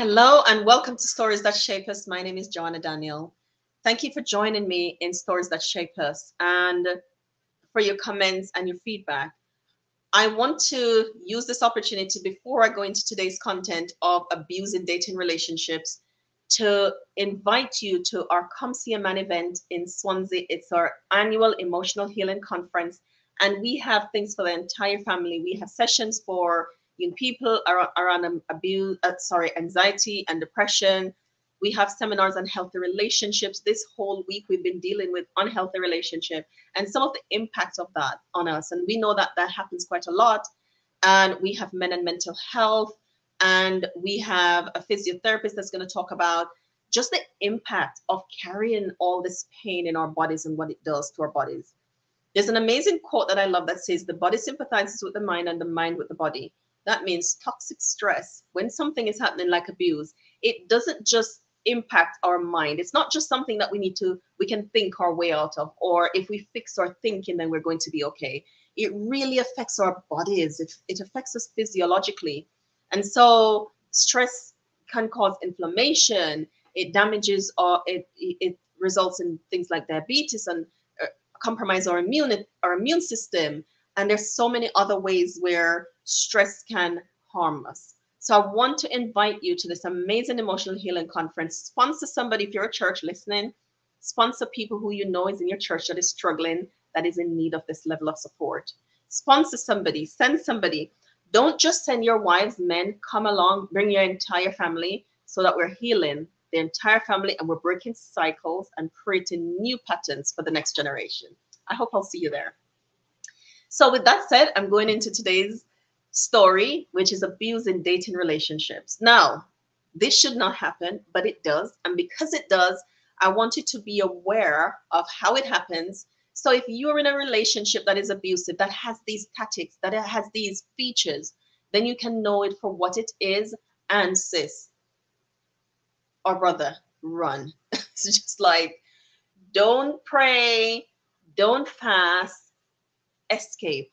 Hello and welcome to Stories That Shape Us. My name is Joanna Daniel. Thank you for joining me in Stories That Shape Us and for your comments and your feedback. I want to use this opportunity before I go into today's content of abuse in dating relationships to invite you to our Come See a Man event in Swansea. It's our annual emotional healing conference, and we have things for the entire family. We have sessions for young people around, around abuse, uh, sorry, anxiety and depression. We have seminars on healthy relationships. This whole week, we've been dealing with unhealthy relationship and some of the impacts of that on us. And we know that that happens quite a lot. And we have men and mental health, and we have a physiotherapist that's going to talk about just the impact of carrying all this pain in our bodies and what it does to our bodies. There's an amazing quote that I love that says, The body sympathizes with the mind and the mind with the body. That means toxic stress. When something is happening like abuse, it doesn't just impact our mind. It's not just something that we need to, we can think our way out of, or if we fix our thinking, then we're going to be okay. It really affects our bodies, it, it affects us physiologically. And so stress can cause inflammation, it damages or it, it results in things like diabetes and uh, compromise our immune our immune system and there's so many other ways where stress can harm us. So I want to invite you to this amazing emotional healing conference. Sponsor somebody if you're a church listening. Sponsor people who you know is in your church that is struggling, that is in need of this level of support. Sponsor somebody, send somebody. Don't just send your wives, men, come along, bring your entire family so that we're healing the entire family and we're breaking cycles and creating new patterns for the next generation. I hope I'll see you there. So, with that said, I'm going into today's story, which is abuse in dating relationships. Now, this should not happen, but it does. And because it does, I want you to be aware of how it happens. So if you're in a relationship that is abusive, that has these tactics, that it has these features, then you can know it for what it is. And sis or brother, run. it's just like, don't pray, don't fast, escape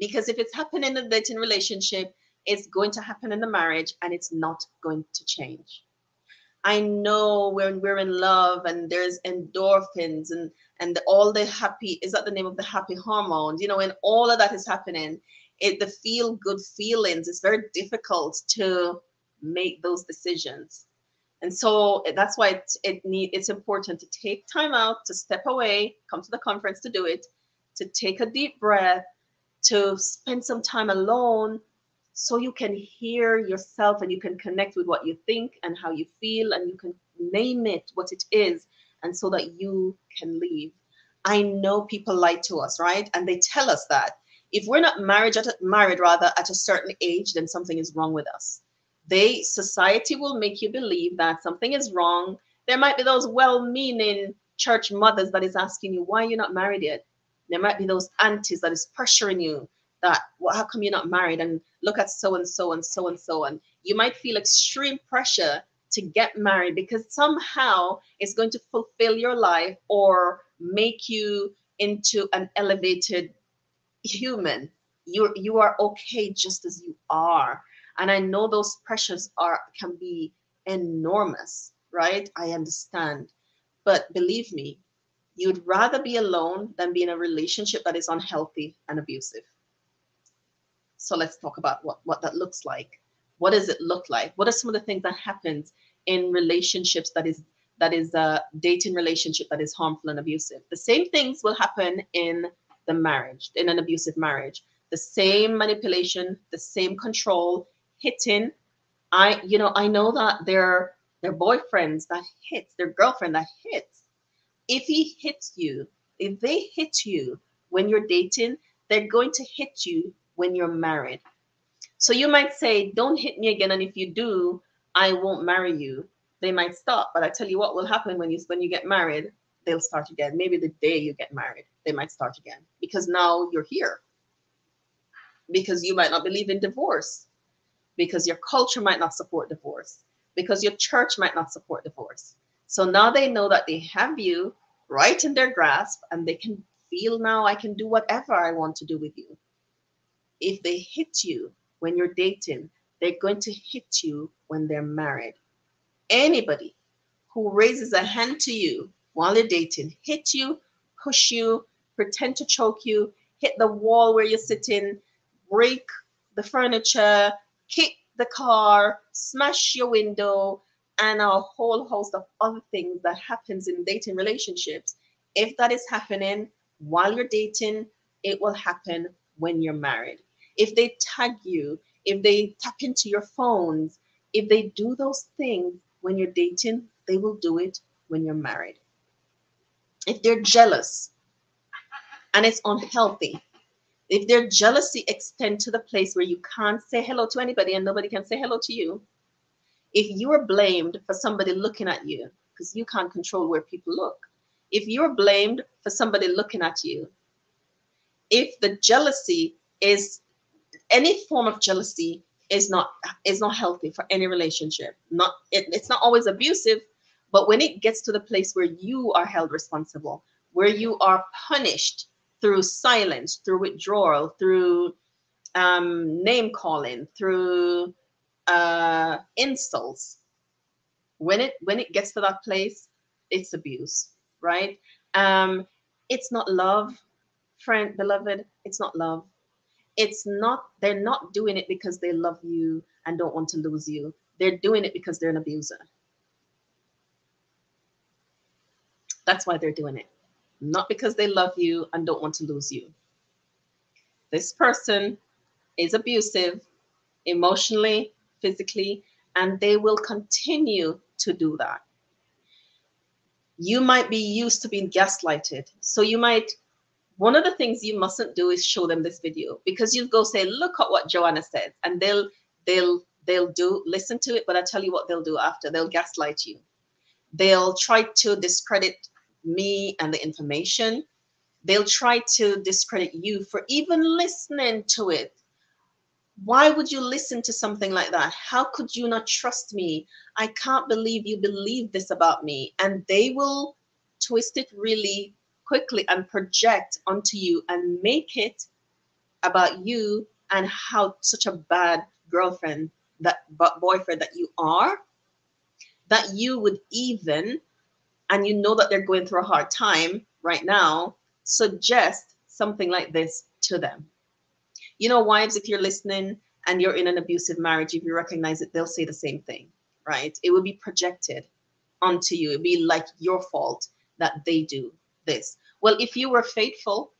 because if it's happening in the dating relationship, it's going to happen in the marriage and it's not going to change. I know when we're in love and there's endorphins and and all the happy is that the name of the happy hormones, you know, and all of that is happening, it the feel good feelings, it's very difficult to make those decisions. And so that's why it, it need it's important to take time out, to step away, come to the conference to do it, to take a deep breath, to spend some time alone so you can hear yourself and you can connect with what you think and how you feel and you can name it what it is and so that you can leave. I know people lie to us right? And they tell us that. If we're not married at a, married rather at a certain age then something is wrong with us. They society will make you believe that something is wrong. There might be those well-meaning church mothers that is asking you why you're not married yet there might be those aunties that is pressuring you that, well, how come you're not married? And look at so and so and so and so. And you might feel extreme pressure to get married because somehow it's going to fulfill your life or make you into an elevated human. You you are okay just as you are. And I know those pressures are can be enormous, right? I understand. But believe me, You'd rather be alone than be in a relationship that is unhealthy and abusive. So let's talk about what, what that looks like. What does it look like? What are some of the things that happens in relationships that is that is a dating relationship that is harmful and abusive? The same things will happen in the marriage, in an abusive marriage. The same manipulation, the same control, hitting. I, you know, I know that their their boyfriends that hits, their girlfriend that hits if he hits you, if they hit you when you're dating, they're going to hit you when you're married. So you might say, Don't hit me again. And if you do, I won't marry you. They might stop. But I tell you what will happen when you when you get married, they'll start again. Maybe the day you get married, they might start again. Because now you're here. Because you might not believe in divorce. Because your culture might not support divorce. Because your church might not support divorce so now they know that they have you right in their grasp and they can feel now I can do whatever I want to do with you. If they hit you when you're dating, they're going to hit you when they're married. Anybody who raises a hand to you while you're dating, hit you, push you, pretend to choke you, hit the wall where you're sitting, break the furniture, kick the car, smash your window, and a whole host of other things that happens in dating relationships. If that is happening while you're dating, it will happen when you're married. If they tag you, if they tap into your phones, if they do those things when you're dating, they will do it when you're married. If they're jealous and it's unhealthy, if their jealousy extend to the place where you can't say hello to anybody and nobody can say hello to you, if you are blamed for somebody looking at you, because you can't control where people look, if you're blamed for somebody looking at you, if the jealousy is any form of jealousy is not is not healthy for any relationship. Not it, it's not always abusive, but when it gets to the place where you are held responsible, where you are punished through silence, through withdrawal, through um, name calling, through uh, insults. When it when it gets to that place, it's abuse, right? Um, it's not love, friend, beloved. It's not love. It's not. They're not doing it because they love you and don't want to lose you. They're doing it because they're an abuser. That's why they're doing it, not because they love you and don't want to lose you. This person is abusive emotionally, physically, and they will continue to do that. You might be used to being gaslighted. So you might, one of the things you mustn't do is show them this video because you go say, look at what Joanna said, and they'll they'll they'll do listen to it, but I tell you what they'll do after. They'll gaslight you. They'll try to discredit me and the information. They'll try to discredit you for even listening to it why would you listen to something like that? How could you not trust me? I can't believe you believe this about me. And they will twist it really quickly and project onto you and make it about you and how such a bad girlfriend that boyfriend that you are that you would even and you know that they're going through a hard time right now suggest something like this to them you know, wives, if you're listening and you're in an abusive marriage, if you recognize it, they'll say the same thing, right? It will be projected onto you. It'd be like your fault that they do this. Well, if you were faithful,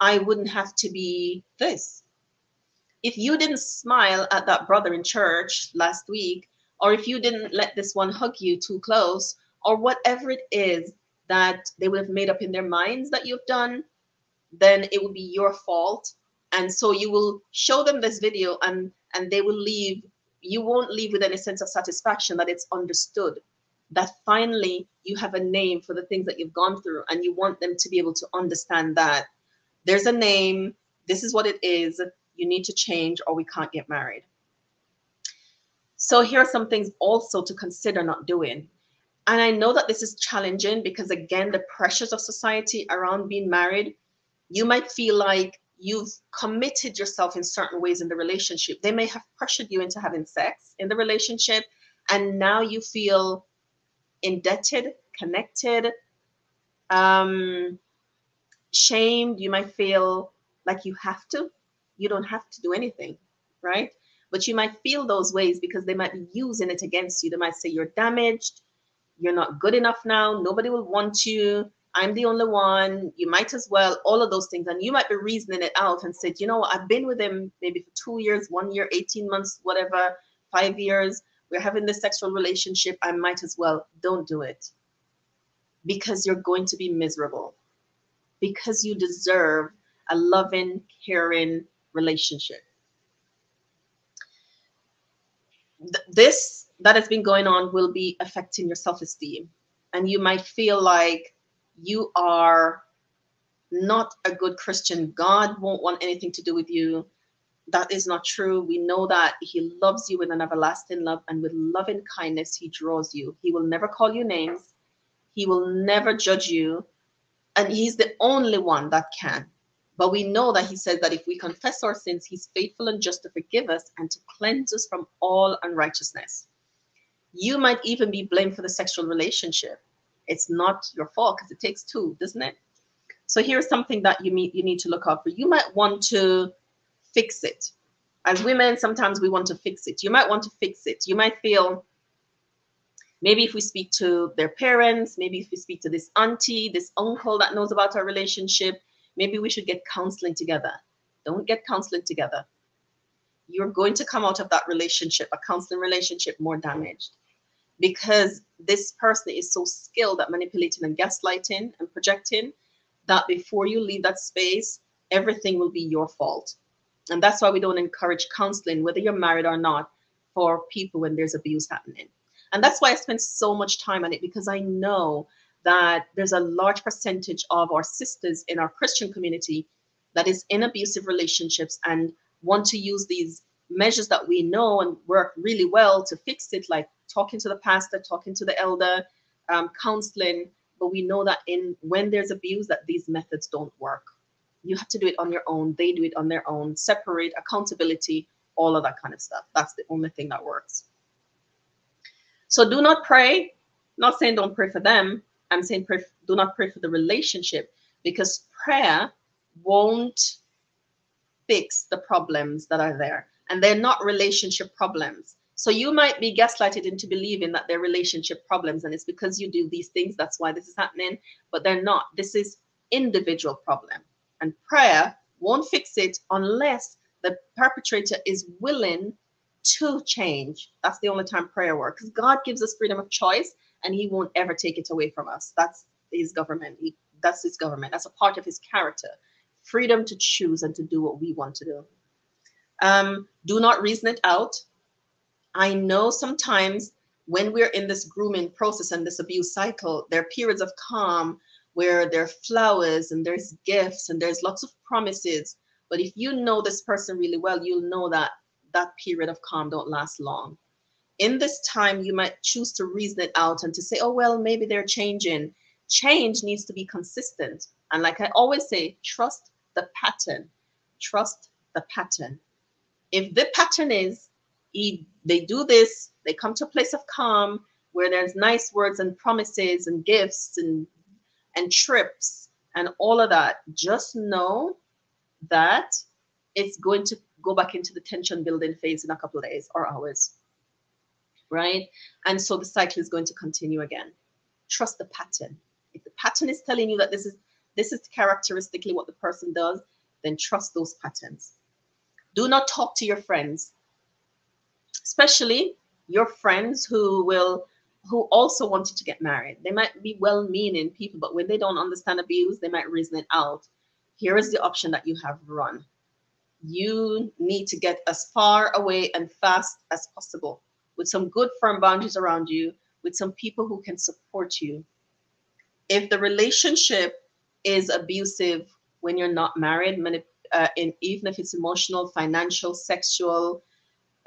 I wouldn't have to be this. If you didn't smile at that brother in church last week, or if you didn't let this one hug you too close, or whatever it is that they would have made up in their minds that you've done, then it would be your fault and so you will show them this video and and they will leave you won't leave with any sense of satisfaction that it's understood that finally you have a name for the things that you've gone through and you want them to be able to understand that there's a name this is what it is you need to change or we can't get married. So here are some things also to consider not doing. And i know that this is challenging because again the pressures of society around being married you might feel like you've committed yourself in certain ways in the relationship. They may have pressured you into having sex in the relationship, and now you feel indebted, connected, um, shamed. You might feel like you have to. You don't have to do anything, right? But you might feel those ways because they might be using it against you. They might say you're damaged, you're not good enough now, nobody will want you I'm the only one. You might as well, all of those things. And you might be reasoning it out and said, you know, I've been with him maybe for two years, one year, 18 months, whatever, five years. We're having this sexual relationship. I might as well. Don't do it because you're going to be miserable, because you deserve a loving, caring relationship. This that has been going on will be affecting your self esteem. And you might feel like you are not a good Christian. God won't want anything to do with you. That is not true. We know that He loves you with an everlasting love and with loving kindness, He draws you. He will never call you names, He will never judge you. And He's the only one that can. But we know that he says that if we confess our sins, he's faithful and just to forgive us and to cleanse us from all unrighteousness. You might even be blamed for the sexual relationship. It's not your fault because it takes two, doesn't it? So here's something that you need you need to look out for. You might want to fix it. As women, sometimes we want to fix it. You might want to fix it. You might feel maybe if we speak to their parents, maybe if we speak to this auntie, this uncle that knows about our relationship, maybe we should get counseling together. Don't get counseling together. You're going to come out of that relationship, a counseling relationship, more damaged because this person is so skilled at manipulating and gaslighting and projecting that before you leave that space, everything will be your fault. And that's why we don't encourage counseling, whether you're married or not, for people when there's abuse happening. And that's why I spend so much time on it because I know that there's a large percentage of our sisters in our Christian community that is in abusive relationships and want to use these measures that we know and work really well to fix it, like talking to the pastor, talking to the elder, um, counseling. But we know that in when there's abuse, that these methods don't work. You have to do it on your own. They do it on their own. Separate accountability, all of that kind of stuff. That's the only thing that works. So do not pray. Not saying don't pray for them. I'm saying pray, do not pray for the relationship because prayer won't fix the problems that are there and they're not relationship problems. So you might be gaslighted into believing that they're relationship problems and it's because you do these things that's why this is happening, but they're not. This is individual problem. And prayer won't fix it unless the perpetrator is willing to change. That's the only time prayer works. Because God gives us freedom of choice and he won't ever take it away from us. That's his government. He, that's his government. That's a part of his character. Freedom to choose and to do what we want to do. Um, do not reason it out. I know sometimes when we're in this grooming process and this abuse cycle, there are periods of calm where there are flowers and there's gifts and there's lots of promises. But if you know this person really well, you'll know that that period of calm don't last long. In this time, you might choose to reason it out and to say, oh, well, maybe they're changing. Change needs to be consistent. And like I always say, trust the pattern. Trust the pattern if the pattern is he, they do this, they come to a place of calm where there's nice words and promises and gifts and and trips and all of that, just know that it's going to go back into the tension building phase in a couple of days or hours. Right? And so the cycle is going to continue again. Trust the pattern. If the pattern is telling you that this is this is characteristically what the person does, then trust those patterns. Do not talk to your friends, especially your friends who will who also wanted to get married. They might be well-meaning people, but when they don't understand abuse, they might reason it out. Here is the option that you have run. You need to get as far away and fast as possible with some good firm boundaries around you, with some people who can support you. If the relationship is abusive when you're not married, uh, in even if it's emotional, financial, sexual,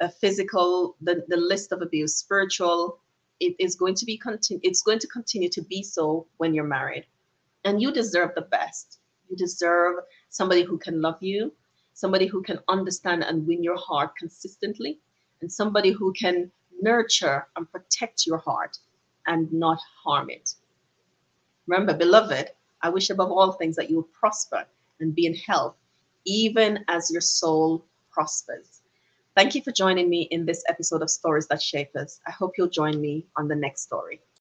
uh, physical, the, the list of abuse, spiritual, it is going to be continue. It's going to continue to be so when you're married, and you deserve the best. You deserve somebody who can love you, somebody who can understand and win your heart consistently, and somebody who can nurture and protect your heart and not harm it. Remember, beloved, I wish above all things that you will prosper and be in health even as your soul prospers. Thank you for joining me in this episode of Stories That Shape Us. I hope you'll join me on the next story.